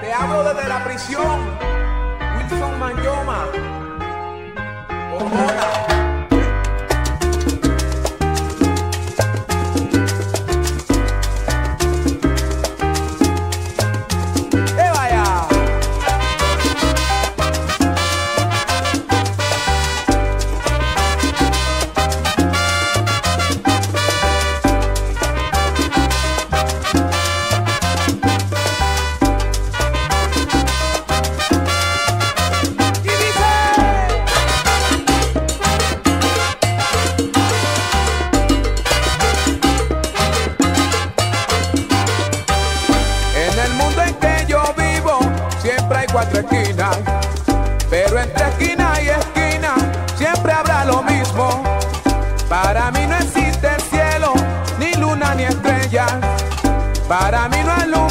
Te hablo desde la prisión. Wilson Manyoma. Cuatro esquinas, pero entre esquina y esquina siempre habrá lo mismo. Para mí no existe el cielo, ni luna ni estrella, para mí no el sol